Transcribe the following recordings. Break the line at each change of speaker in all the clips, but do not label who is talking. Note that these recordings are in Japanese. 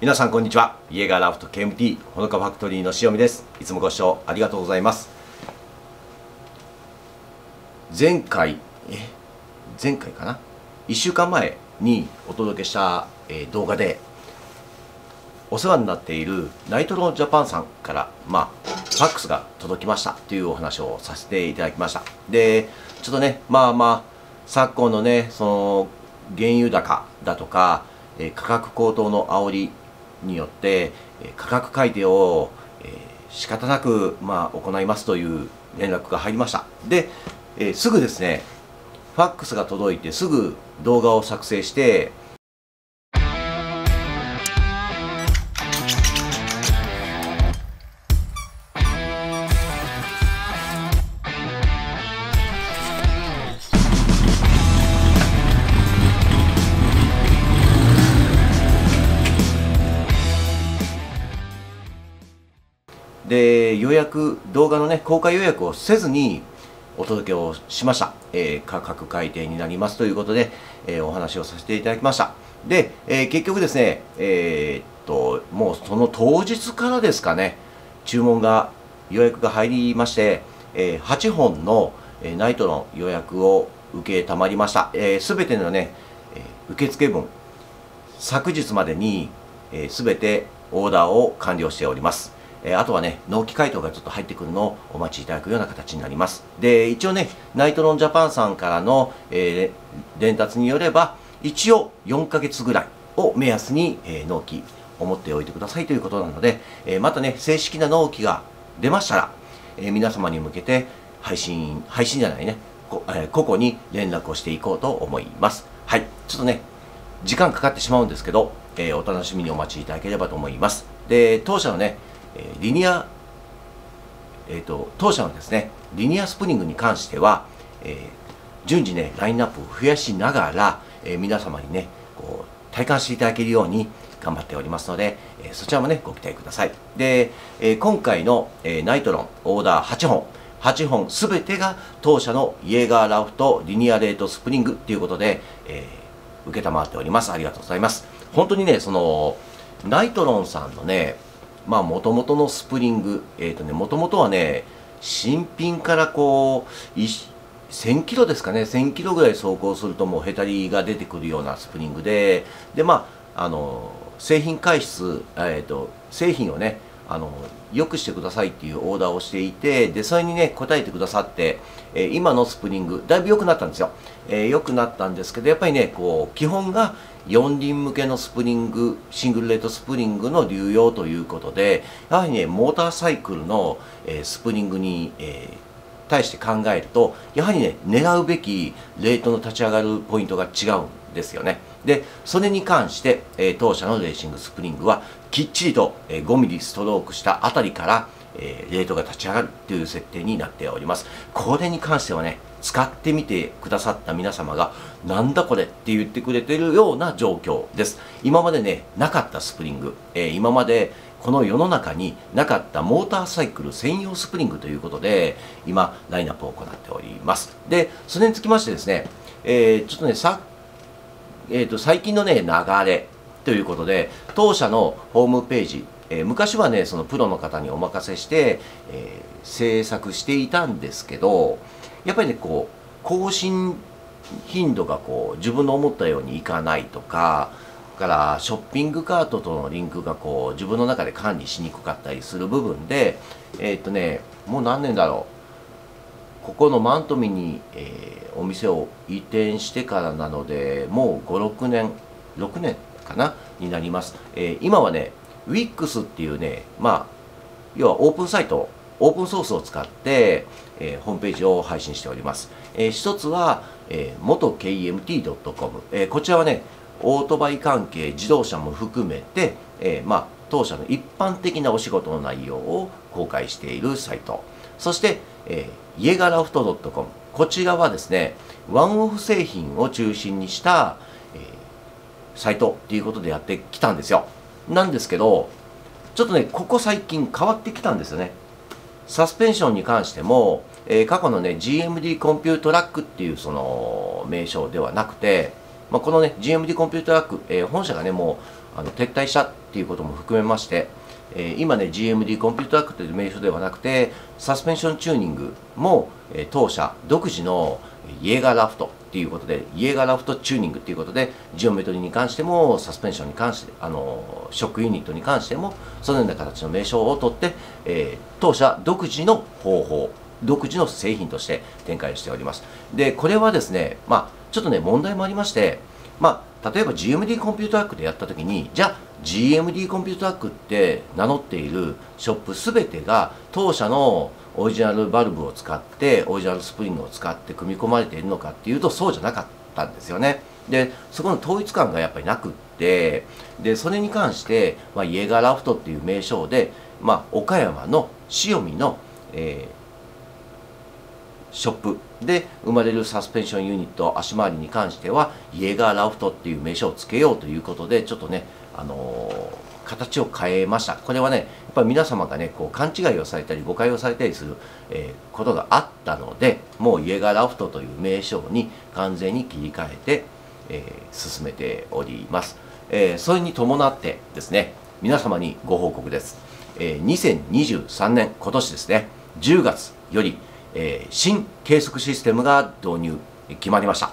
皆さんこんにちは。イエガーラフト KMT ほのかファクトリーの塩見です。いつもご視聴ありがとうございます。前回え前回かな？1週間前にお届けした、えー動画でお世話になっているナイトロジャパンさんからまあファックスが届きました。というお話をさせていただきました。でちょっとねまあまあ昨今のねその原油高だとか、えー価格高騰の煽りによって、え価格改定を、え仕方なく、まあ、行いますという連絡が入りました。で、えーすぐですねファックスが届いてすぐ動画を作成してで予約動画のね公開予約をせずにお届けをしました、えー価格改定になりますということで、えーお話をさせていただきました。で、えー結局ですねえっともうその当日からですかね注文が予約が入りまして、え8本の、えナイトの予約を受けたまりました。すべ、全てのね、え受付分昨日までにすべ、全てオーダーを完了しております。えあとはね、納期回答がちょっと入ってくるのをお待ちいただくような形になります。で、一応ね、ナイトロンジャパンさんからの、えー伝達によれば、一応4ヶ月ぐらいを目安に、えー納期を持っておいてくださいということなので、えーまたね、正式な納期が出ましたら、え皆様に向けて配信、配信じゃないね、こえー個々に連絡をしていこうと思います。はい、ちょっとね、時間かかってしまうんですけど、えお楽しみにお待ちいただければと思います。で、当社のね、えリニア、えっ、と、当社のですね、リニアスプリングに関しては、え順次ね、ラインナップを増やしながら、え皆様にね、こう、体感していただけるように頑張っておりますので、えそちらもね、ご期待ください。で、え今回の、えナイトロンオーダー8本、8本すべてが当社のイエーガーラフトリニアレートスプリングということで、えー、受っております。ありがとうございます。本当にね、その、ナイトロンさんのね、まあ、もともとのスプリング、えっ、とね、もともとはね、新品からこう、1000キロですかね、1000キロぐらい走行するともうヘタリが出てくるようなスプリングで、で、まあ、あの、製品開出、えっ、と、製品をね、あの、良くしてくださいっていうオーダーをしていて、で、それにね、答えてくださって、えー今のスプリング、だいぶ良くなったんですよ。えー良くなったんですけど、やっぱりね、こう、基本が4輪向けのスプリング、シングルレートスプリングの流用ということで、やはりね、モーターサイクルの、えースプリングに、えー対して考えると、やはりね、狙うべきレートの立ち上がるポイントが違うんですよね。で、それに関して、えー当社のレーシングスプリングは、きっちりと、え5ミリストロークしたあたりから、えーレートが立ち上がるという設定になっております。これに関してはね、使ってみてくださった皆様が、なんだこれって言ってくれてるような状況です。今までね、なかったスプリング、えー今までこの世の中になかったモーターサイクル専用スプリングということで、今、ラインナップを行っております。で、それにつきましてですね、えーちょっとね、さえー、と最近のね、流れということで、当社のホームページ、えー昔はね、そのプロの方にお任せして、えー制作していたんですけど、やっぱりね、こう、更新頻度がこう、自分の思ったようにいかないとか、からショッピングカートとのリンクがこう自分の中で管理しにくかったりする部分で、えーっとね、もう何年だろう、ここのマントミに、えーお店を移転してからなので、もう5、6年、6年かな、になります。えー今はね、Wix っていうね、まあ、要はオープンサイト、オープンソースを使って、えーホームページを配信しております。えー一つは、えー元 KMT.com、えーこちらはね、オートバイ関係、自動車も含めて、えーまあ、当社の一般的なお仕事の内容を公開しているサイト。そして、えー、イエガラフト .com。こちらはですね、ワンオフ製品を中心にした、えーサイトっていうことでやってきたんですよ。なんですけど、ちょっとね、ここ最近変わってきたんですよね。サスペンションに関しても、えー過去のね、GMD コンピュートラックっていうその名称ではなくて、まあ、このね GMD コンピューターラック、えー、本社がねもうあの撤退したっていうことも含めまして、えー、今ね GMD コンピューターラックという名称ではなくてサスペンションチューニングも、えー、当社独自のイエガーラフトっていうことでイエガーラフトチューニングっていうことでジオメトリに関してもサスペンションに関してあのショックユニットに関してもそのような形の名称を取って、えー、当社独自の方法独自の製品として展開しております。でこれはですねまあちょっとね問題もありましてまあ例えば GMD コンピューターアックでやった時にじゃあ GMD コンピューターアックって名乗っているショップ全てが当社のオリジナルバルブを使ってオリジナルスプリングを使って組み込まれているのかっていうとそうじゃなかったんですよね。でそこの統一感がやっぱりなくってでそれに関して、まあ、イエガーラフトっていう名称で、まあ、岡山の塩見の、えー、ショップで生まれるサスペンションユニット足回りに関してはイエガーラフトっていう名称を付けようということでちょっとねあのー形を変えました。これはねやっぱり皆様がねこう勘違いをされたり誤解をされたりする、えー、ことがあったのでもうイエガーラフトという名称に完全に切り替えて、えー、進めております、え、それに伴ってですね皆様にご報告です、え2023年今年ですね10月より、え新計測システムが導入決まりました。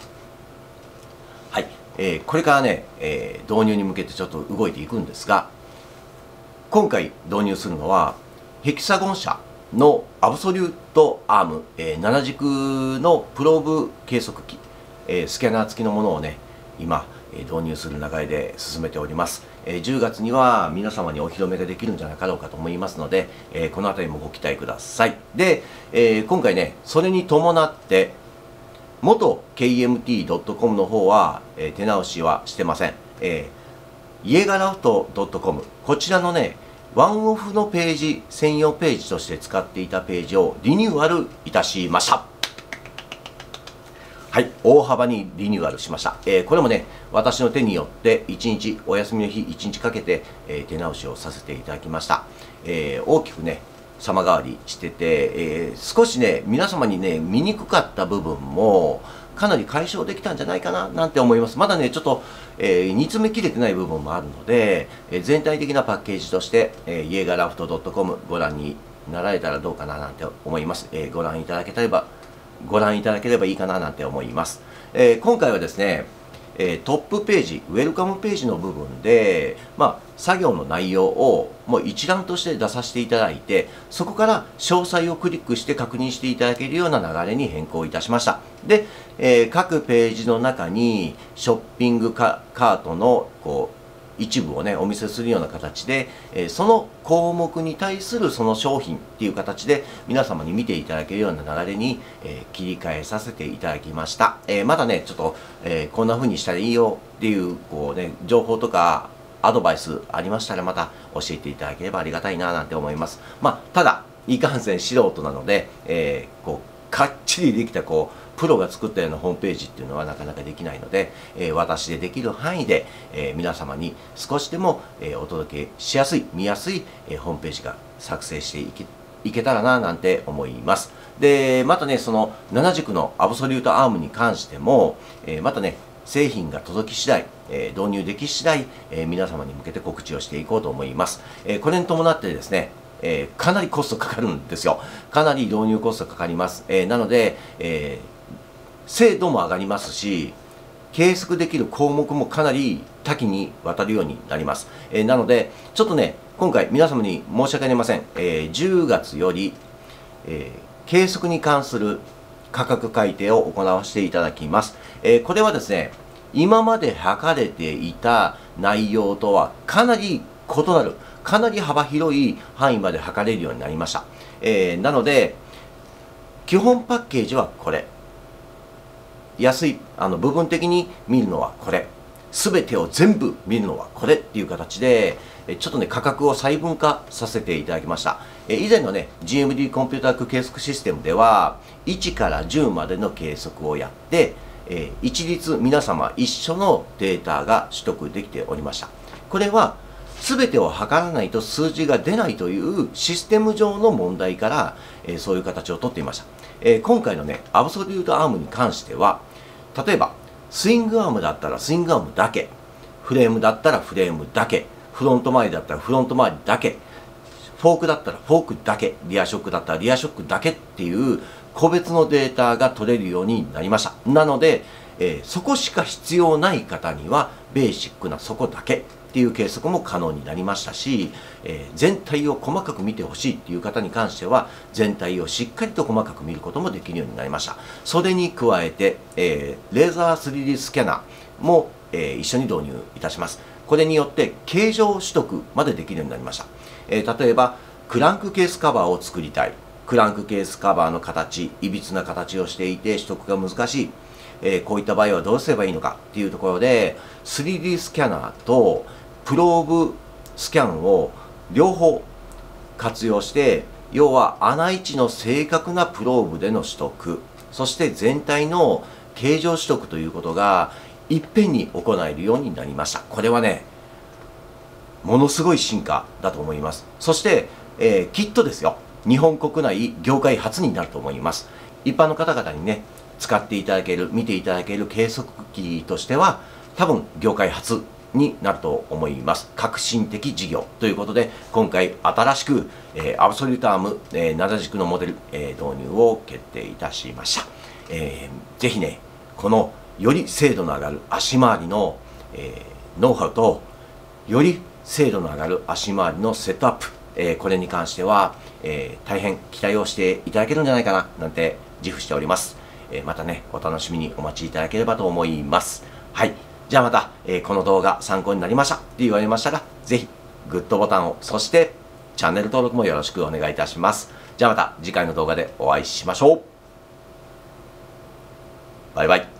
はい、えこれからね、え導入に向けてちょっと動いていくんですが今回導入するのはヘキサゴン社のアブソリュートアーム、えー、7軸のプローブ計測器、えー、スキャナー付きのものをね今、え、導入する流れで進めております、えー、10月には皆様にお披露目ができるんじゃなかろうかと思いますので、え、この辺りもご期待ください。で、え、今回ねそれに伴って元 KMT.com の方は、え、手直しはしてません、えー、イエガラフト .com こちらのねワンオフのページ専用ページとして使っていたページをリニューアルいたしました。はい大幅にリニューアルしました、えー、これもね私の手によって1日お休みの日1日かけて、えー、手直しをさせていただきました、えー、大きくね様変わりしてて、え少しね皆様にね見にくかった部分もかなり解消できたんじゃないかななんて思います。まだね、ちょっと、え、煮詰めきれてない部分もあるので、え、全体的なパッケージとして、えー、イエガラフト .com ご覧になられたらどうかななんて思います。え、ご覧いただけたれば、ご覧いただければいいかななんて思います。えー、今回はですね、えトップページ、ウェルカムページの部分で、まあ、作業の内容をもう一覧として出させていただいて、そこから詳細をクリックして確認していただけるような流れに変更いたしました。で、えー、各ページの中にショッピングカートのこう一部をねお見せするような形で、え、その項目に対するその商品っていう形で皆様に見ていただけるような流れに、え、切り替えさせていただきました、え、まだねちょっと、えこんな風にしたらいいよっていうこうね情報とかアドバイスありましたらまた教えていただければありがたいななんて思います。まあただいかんせん素人なので、えこうかっちりできたこうプロが作ったようなホームページっていうのはなかなかできないので、えー、私でできる範囲で、えー、皆様に少しでも、えー、お届けしやすい、見やすい、えホームページが作成していけいけたらななんて思います。で、またね、その7軸のアブソリュートアームに関しても、えまたね、製品が届き次第、え導入でき次第、え皆様に向けて告知をしていこうと思います。えこれに伴ってですね、えかなりコストかかるんですよ。かなり導入コストかかります。えなので、えー精度も上がりますし計測できる項目もかなり多岐にわたるようになります、え、なのでちょっとね今回皆様に申し訳ありません、え、10月より、え、計測に関する価格改定を行わせていただきます、えこれはですね今まで測れていた内容とはかなり異なるかなり幅広い範囲まで測れるようになりました、えなので基本パッケージはこれ。安いあの部分的に見るのはこれ。全てを全部見るのはこれっていう形でちょっとね価格を細分化させていただきました。以前のね GMD コンピューター計測システムでは1から10までの計測をやって一律皆様一緒のデータが取得できておりました。これは全てを測らないと数字が出ないというシステム上の問題から、えそういう形をとっていました、え今回のねアブソリュートアームに関しては例えばスイングアームだったらスイングアームだけフレームだったらフレームだけフロント周りだったらフロント周りだけフォークだったらフォークだけリアショックだったらリアショックだけっていう個別のデータが取れるようになりました。なので、えー、そこしか必要ない方にはベーシックなそこだけ。っていう計測も可能になりましたし、えー、全体を細かく見てほしいっていう方に関しては全体をしっかりと細かく見ることもできるようになりました。それに加えて、えー、レーザー 3D スキャナーも、え、一緒に導入いたします。これによって形状取得までできるようになりました、え例えばクランクケースカバーを作りたい。クランクケースカバーの形いびつな形をしていて取得が難しい。えー、こういった場合はどうすればいいのかっていうところで 3D スキャナーとプローブスキャンを両方活用して要は穴位置の正確なプローブでの取得そして全体の形状取得ということがいっぺんに行えるようになりました。これはねものすごい進化だと思います。そして、えー、きっとですよ。日本国内業界初になると思います。一般の方々にね使っていただける見ていただける計測器としては多分業界初になると思います。革新的事業ということで、今回新しく、えー、アブソリュートアーム、えー、7軸のモデル、えー、導入を決定いたしました。えー、ぜひね、このより精度の上がる足回りの、えー、ノウハウと、より精度の上がる足回りのセットアップ、えー、これに関しては、えー、大変期待をしていただけるんじゃないかな、なんて自負しております。え、またね、お楽しみにお待ちいただければと思います。はい。じゃあまた、えー、この動画参考になりましたって言われましたが、ぜひ、グッドボタンを、そして、チャンネル登録もよろしくお願いいたします。じゃあまた次回の動画でお会いしましょう。
バイバイ。